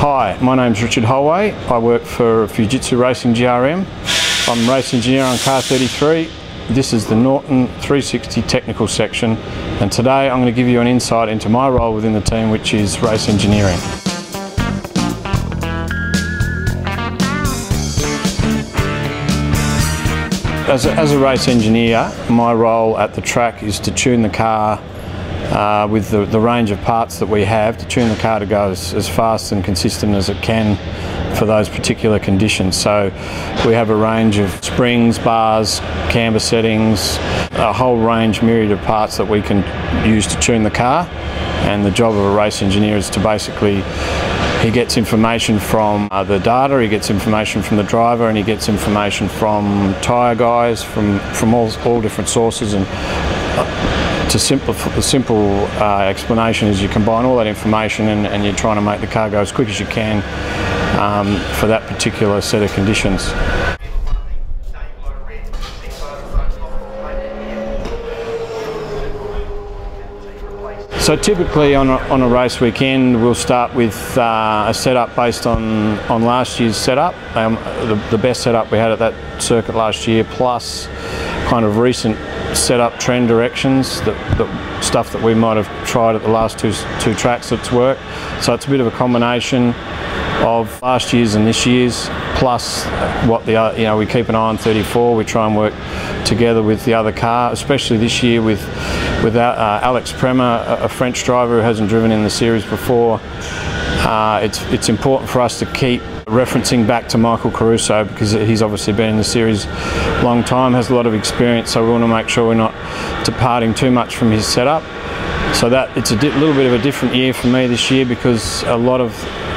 Hi, my name's Richard Hollway. I work for Fujitsu Racing GRM. I'm race engineer on car 33. This is the Norton 360 technical section and today I'm going to give you an insight into my role within the team which is race engineering. As a, as a race engineer, my role at the track is to tune the car uh, with the, the, range of parts that we have to tune the car to go as, as, fast and consistent as it can for those particular conditions. So we have a range of springs, bars, camber settings, a whole range, myriad of parts that we can use to tune the car. And the job of a race engineer is to basically he gets information from uh, the data, he gets information from the driver, and he gets information from tyre guys, from, from all, all different sources. And uh, to simplify, the simple uh, explanation is you combine all that information and, and, you're trying to make the car go as quick as you can um, for that particular set of conditions. So typically on a, on a race weekend we'll start with uh, a setup based on, on last year's setup, um, the, the best setup we had at that circuit last year plus kind of recent set up trend directions, that, stuff that we might have tried at the last two, two tracks that's worked. So it's a bit of a combination of last year's and this year's, plus what the, you know, we keep an eye on 34, we try and work together with the other car, especially this year with, with uh, Alex Premat, a French driver who hasn't driven in the series before. Uh, it's, it's important for us to keep referencing back to Michael Caruso because he's obviously been in the series a long time, has a lot of experience, so we want to make sure we're not departing too much from his setup. So that it's a little bit of a different year for me this year because a lot of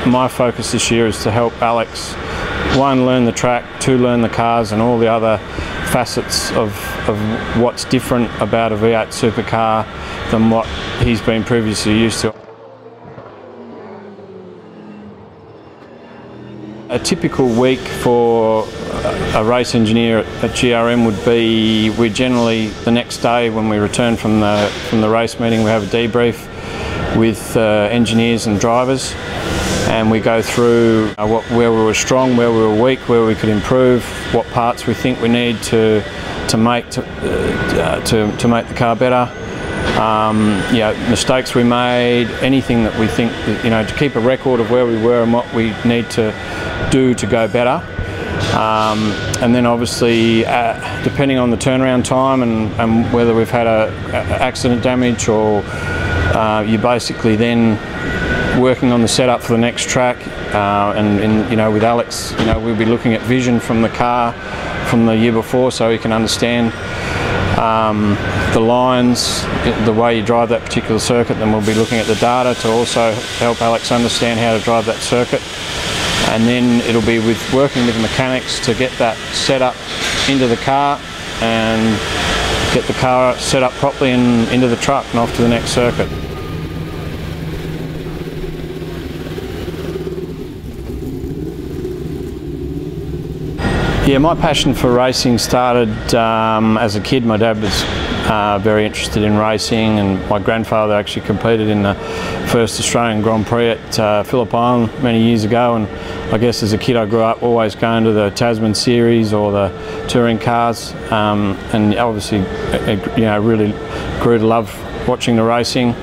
my focus this year is to help Alex, one, learn the track, two, learn the cars and all the other facets of, of what's different about a V8 supercar than what he's been previously used to. A typical week for a race engineer at GRM would be we generally the next day when we return from the from the race meeting we have a debrief with uh, engineers and drivers and we go through uh, what, where we were strong, where we were weak, where we could improve, what parts we think we need to to make to uh, to, to make the car better. Um, you know, mistakes we made, anything that we think, that, you know, to keep a record of where we were and what we need to do to go better. Um, and then obviously, uh, depending on the turnaround time and, and whether we've had a, a accident damage or uh, you basically then working on the setup for the next track. Uh, and, and, you know, with Alex, you know, we'll be looking at vision from the car from the year before, so he can understand um, the lines, the way you drive that particular circuit. Then we'll be looking at the data to also help Alex understand how to drive that circuit and then it'll be with working with mechanics to get that set up into the car and get the car set up properly and into the truck and off to the next circuit. Yeah, my passion for racing started um, as a kid. My dad was uh, very interested in racing and my grandfather actually competed in the first Australian Grand Prix at uh, Phillip Island many years ago and I guess as a kid I grew up always going to the Tasman series or the touring cars um, and obviously you know really grew to love watching the racing.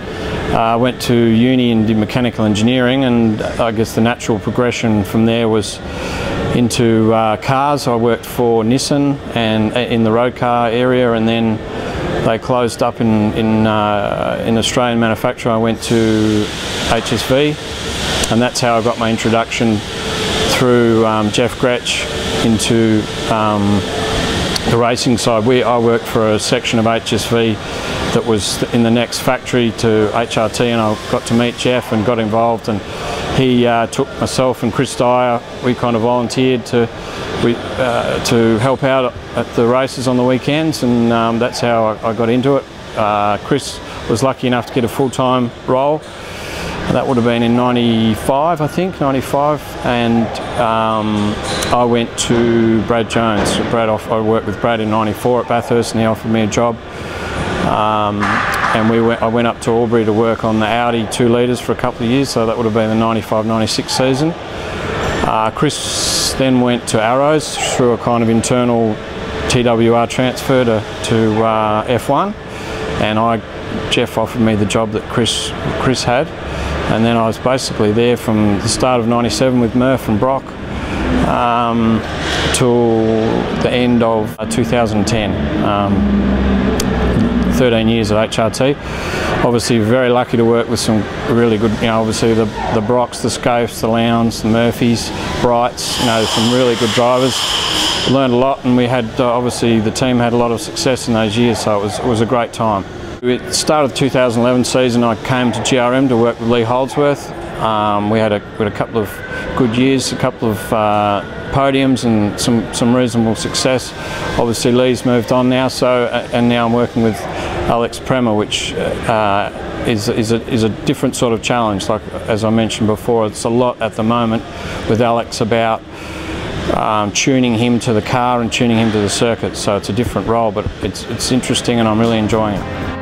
I uh, went to uni and did mechanical engineering and I guess the natural progression from there was into uh, cars. I worked for Nissan and uh, in the road car area and then they closed up in in, uh, in Australian manufacture. I went to HSV, and that's how I got my introduction through um, Jeff Grech into um, the racing side. We I worked for a section of HSV that was in the next factory to HRT, and I got to meet Jeff and got involved and he uh, took myself and Chris Dyer, we kind of volunteered to we, uh, to help out at the races on the weekends and um, that's how I, I, got into it. Uh, Chris was lucky enough to get a full-time role. That would have been in 95, I think, 95. And um, I went to Brad Jones. Brad, I worked with Brad in 94 at Bathurst and he offered me a job. Um, and we went, I went up to Albury to work on the Audi 2 litres for a couple of years, so that would have been the 95-96 season. Uh, Chris then went to Arrows through a kind of internal TWR transfer to, to uh, F1 and I, Jeff offered me the job that Chris, Chris had and then I was basically there from the start of 97 with Murph and Brock um, till the end of uh, 2010. Um, 13 years at HRT. Obviously very lucky to work with some really good, you know, obviously the, the Brocks, the Skaifes, the Lowndes, the Murphys, Brights, you know, some really good drivers. Learned a lot and we had, uh, obviously the team had a lot of success in those years so it was, it was a great time. At the start of the 2011 season I came to GRM to work with Lee Holdsworth. Um, we, had a, we had a couple of good years, a couple of uh, podiums and some, some reasonable success. Obviously Lee's moved on now so uh, and now I'm working with Alex Premat, which uh, is, is, a, is a different sort of challenge. Like as I mentioned before, it's a lot at the moment with Alex about um, tuning him to the car and tuning him to the circuit. So it's a different role, but it's, it's interesting and I'm really enjoying it.